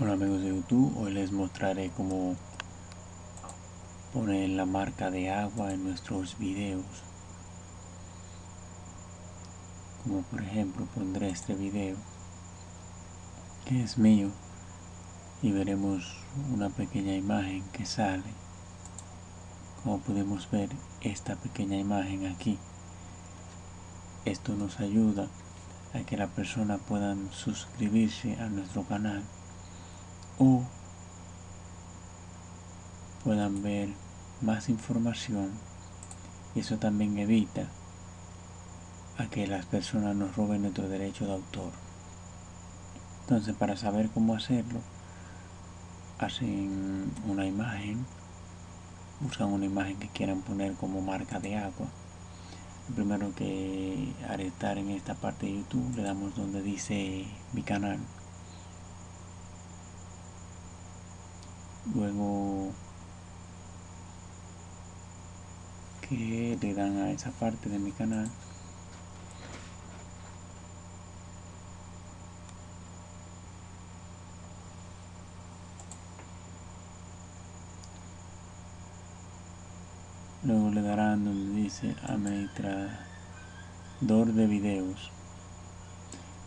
Hola amigos de YouTube, hoy les mostraré cómo poner la marca de agua en nuestros videos. Como por ejemplo pondré este video que es mío y veremos una pequeña imagen que sale. Como podemos ver esta pequeña imagen aquí. Esto nos ayuda a que la persona puedan suscribirse a nuestro canal o. Puedan ver más información. Y eso también evita a que las personas nos roben nuestro derecho de autor. Entonces para saber cómo hacerlo hacen una imagen buscan una imagen que quieran poner como marca de agua. Primero que al estar en esta parte de youtube le damos donde dice mi canal luego que le dan a esa parte de mi canal. Luego le darán donde dice administrador de videos.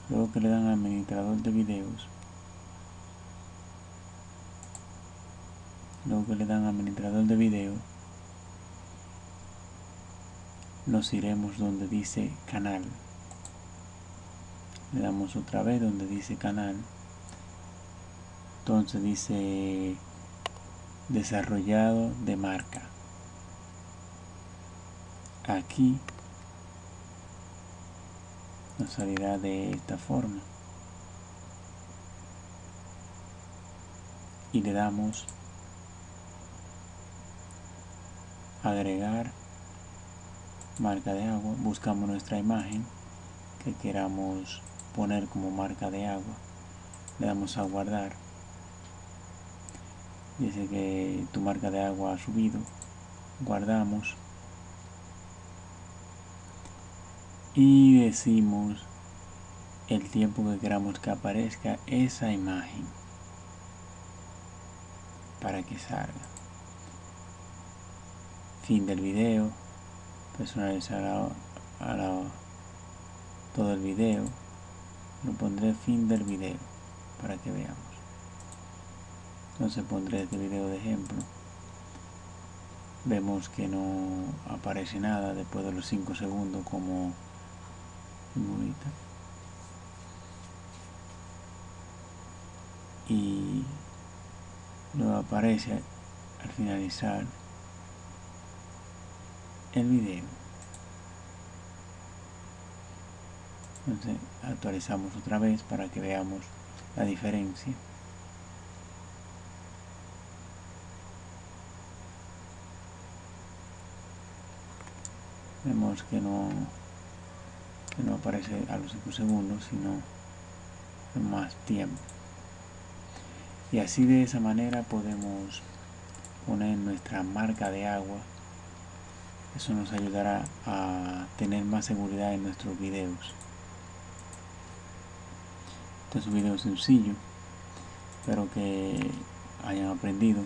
Luego que le dan administrador de videos luego le dan administrador de video nos iremos donde dice canal. Le damos otra vez donde dice canal. Entonces dice desarrollado de marca. Aquí nos salirá de esta forma. Y le damos agregar marca de agua. Buscamos nuestra imagen que queramos poner como marca de agua. Le damos a guardar. Dice que tu marca de agua ha subido. Guardamos. Y decimos el tiempo que queramos que aparezca esa imagen para que salga fin del video. Personalizar a, todo el video. Lo pondré fin del video para que veamos. Entonces pondré este video de ejemplo. Vemos que no aparece nada después de los 5 segundos como ahorita y luego aparece al finalizar el video entonces actualizamos otra vez para que veamos la diferencia. Vemos que no que no aparece a los 5 segundos sino más tiempo. Y así de esa manera podemos poner nuestra marca de agua eso nos ayudará a tener más seguridad en nuestros videos. Este es un video sencillo. Espero que hayan aprendido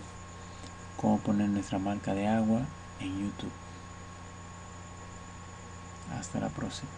cómo poner nuestra marca de agua en YouTube. Hasta la próxima.